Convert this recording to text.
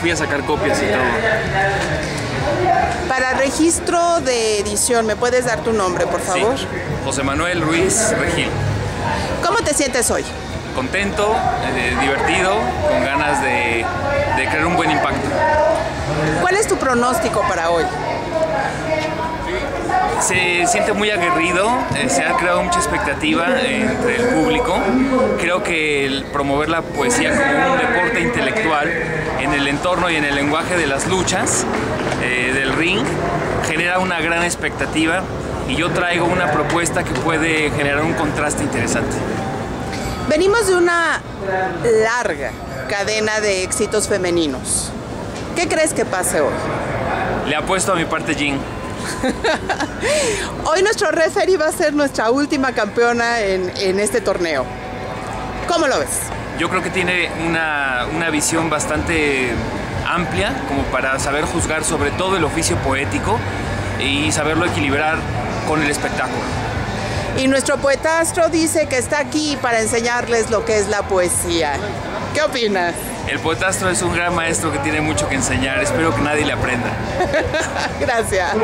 Fui a sacar copias y todo. Para registro de edición, ¿me puedes dar tu nombre, por favor? Sí. José Manuel Ruiz Regil. ¿Cómo te sientes hoy? Contento, eh, divertido, con ganas de, de crear un buen impacto. ¿Cuál es tu pronóstico para hoy? Se siente muy aguerrido, eh, se ha creado mucha expectativa entre el público. Creo que el promover la poesía como un deporte intelectual en el entorno y en el lenguaje de las luchas eh, del ring genera una gran expectativa y yo traigo una propuesta que puede generar un contraste interesante. Venimos de una larga cadena de éxitos femeninos. ¿Qué crees que pase hoy? Le apuesto a mi parte Jean. Hoy nuestro referee va a ser nuestra última campeona en, en este torneo. ¿Cómo lo ves? Yo creo que tiene una, una visión bastante amplia como para saber juzgar sobre todo el oficio poético y saberlo equilibrar con el espectáculo. Y nuestro poetastro dice que está aquí para enseñarles lo que es la poesía. ¿Qué opinas? El poetastro es un gran maestro que tiene mucho que enseñar. Espero que nadie le aprenda. Gracias.